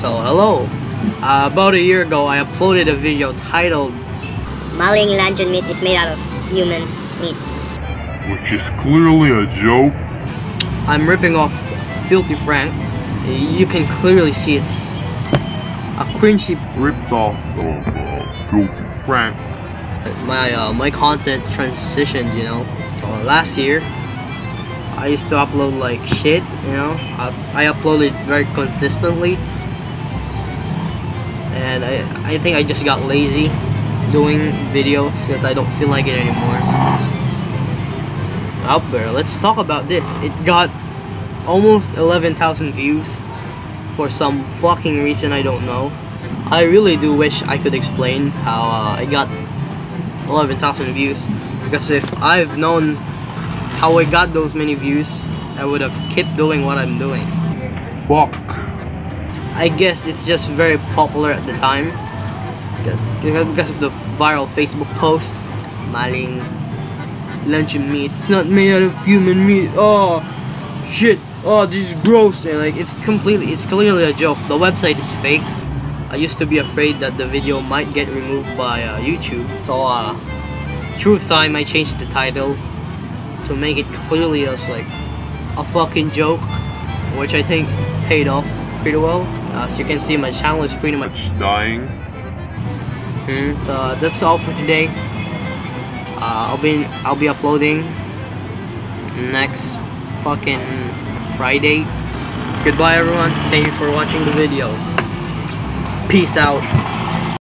So, hello. Uh, about a year ago, I uploaded a video titled Maling luncheon meat is made out of human meat. which is clearly a joke. I'm ripping off Filthy Frank. You can clearly see it's a cringy Ripped off of uh, Filthy Frank. my uh, my content transitioned, you know. Uh, last year, I used to upload like shit, you know. I, I uploaded very consistently, and I I think I just got lazy doing videos because I don't feel like it anymore. Out there, let's talk about this. It got almost 11,000 views for some fucking reason I don't know. I really do wish I could explain how uh, I got 11,000 views because if I've known how I got those many views I would have kept doing what I'm doing Fuck. I guess it's just very popular at the time. Because of the viral Facebook post maling luncheon meat. It's not made out of human meat. Oh shit. Oh this is gross. And like it's completely it's clearly a joke. The website is fake. I used to be afraid that the video might get removed by uh, YouTube. So uh truth time I changed the title to make it clearly as like a fucking joke which I think paid off pretty well as you can see my channel is pretty much It's dying. Hmm, so that's all for today. Uh, I'll be I'll be uploading next fucking Friday. Goodbye everyone. Thank you for watching the video. Peace out.